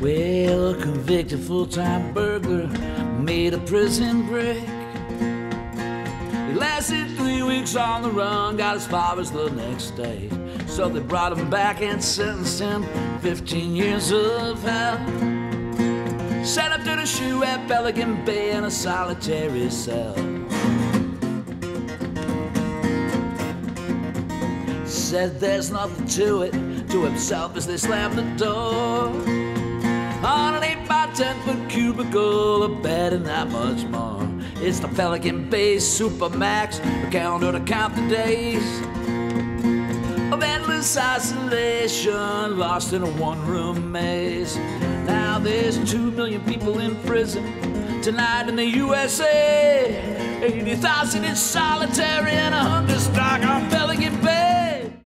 Well, a convicted full time burglar made a prison break. He lasted three weeks on the run, got far as the next day. So they brought him back and sentenced him 15 years of hell. Sent up to the SHU at Pelican Bay in a solitary cell. Said there's nothing to it, to himself as they slammed the door. Cubicle, a bed and not much more. It's the Pelican Bay Supermax, a calendar to count the days of endless isolation, lost in a one room maze. Now there's two million people in prison tonight in the USA. 80,000 in solitary